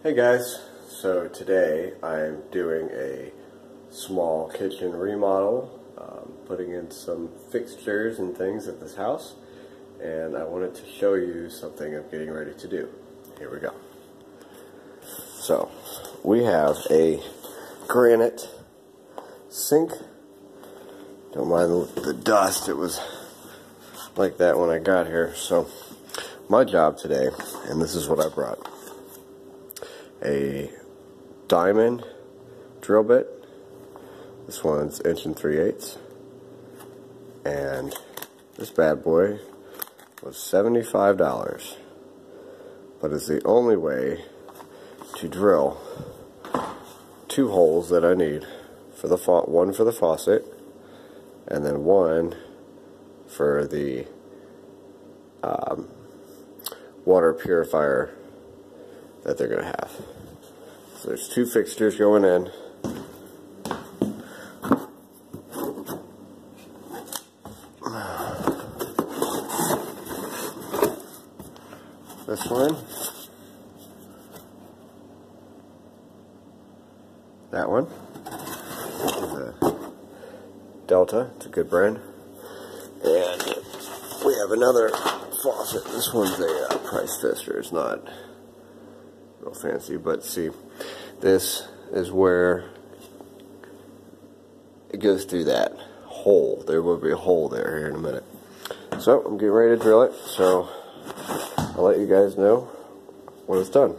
Hey guys, so today I'm doing a small kitchen remodel, um, putting in some fixtures and things at this house, and I wanted to show you something I'm getting ready to do. Here we go. So, we have a granite sink. Don't mind the dust, it was like that when I got here. So, my job today, and this is what I brought a diamond drill bit. This one's inch and three eighths. And this bad boy was $75. But it's the only way to drill two holes that I need for the one for the faucet and then one for the um, water purifier that they're going to have. So there's two fixtures going in. This one. That one. Delta, it's a good brand. And we have another faucet. This one's a uh, Price Pfister. It's not real fancy, but see, this is where it goes through that hole. There will be a hole there here in a minute. So, I'm getting ready to drill it, so I'll let you guys know when it's done.